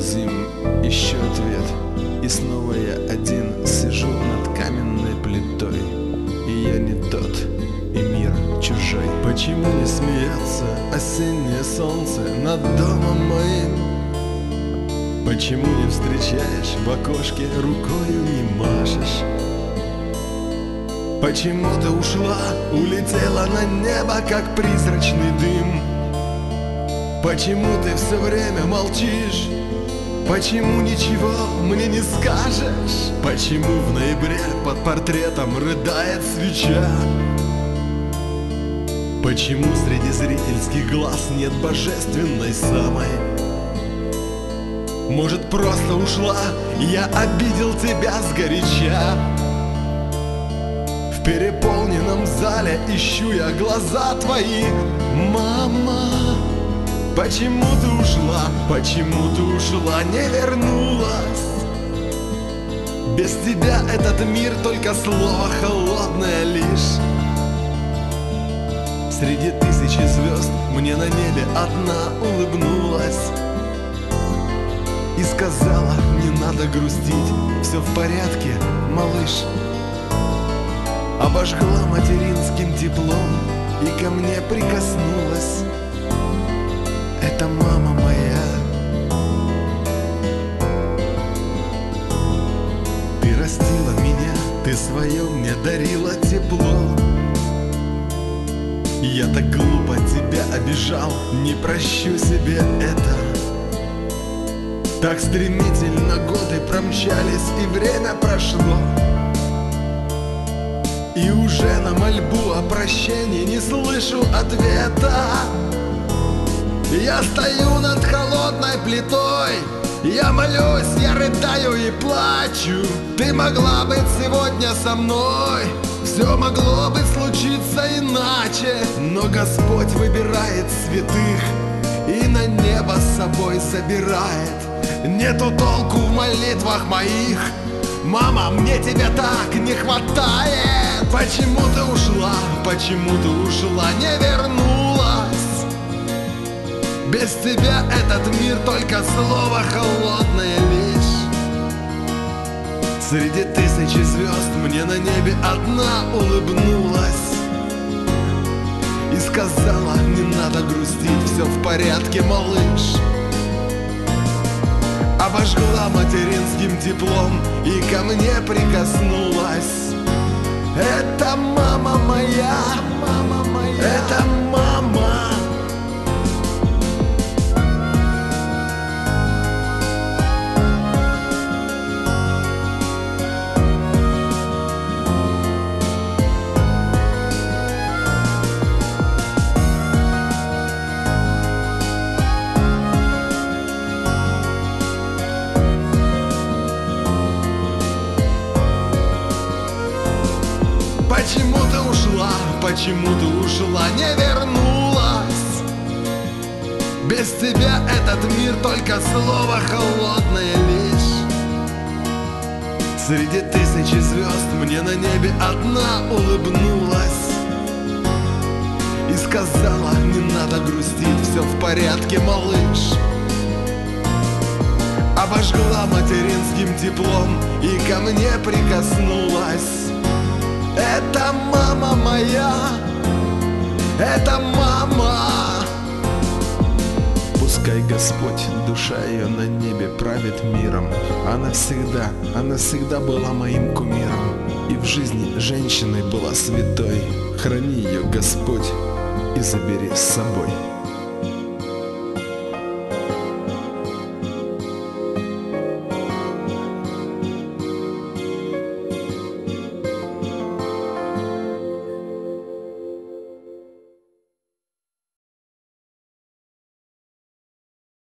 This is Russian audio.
зим ищу ответ И снова я один сижу над каменной плитой И я не тот, и мир чужой Почему не смеется осеннее солнце над домом моим? Почему не встречаешь в окошке рукою не машешь? Почему ты ушла, улетела на небо, как призрачный дым? Почему ты все время молчишь? Почему ничего мне не скажешь? Почему в ноябре под портретом рыдает свеча? Почему среди зрительских глаз нет божественной самой? Может просто ушла, я обидел тебя сгоряча В переполненном зале ищу я глаза твои, мама Почему ты ушла, почему ты ушла, не вернулась? Без тебя этот мир только слово холодное лишь. Среди тысячи звезд мне на небе одна улыбнулась И сказала, не надо грустить, все в порядке, малыш Обожгла материнским теплом и ко мне прикоснулась растила меня, ты свое мне дарила тепло. Я так глупо тебя обижал, не прощу себе это. Так стремительно годы промчались и время прошло. И уже на мольбу о прощении не слышу ответа. Я стою над Я молюсь, я рыдаю и плачу. Ты могла быть сегодня со мной. Все могло бы случиться иначе. Но Господь выбирает святых И на небо с собой собирает. Нету толку в молитвах моих. Мама, мне тебя так не хватает. Почему ты ушла, почему ты ушла, не вернулась без тебя этот мир только слово холодное лишь. Среди тысячи звезд мне на небе одна улыбнулась И сказала, не надо грустить, все в порядке, малыш Обожгла материнским теплом и ко мне прикоснулась. Это мама моя, Почему ты ушла, почему ты ушла, не вернулась. Без тебя этот мир только слово холодное лишь. Среди тысячи звезд мне на небе одна улыбнулась И сказала, не надо грустить, все в порядке, малыш Обожгла материнским теплом и ко мне прикоснулась это мама моя, это мама. Пускай Господь, душа ее на небе правит миром. Она всегда, она всегда была моим кумиром. И в жизни женщиной была святой. Храни ее Господь и забери с собой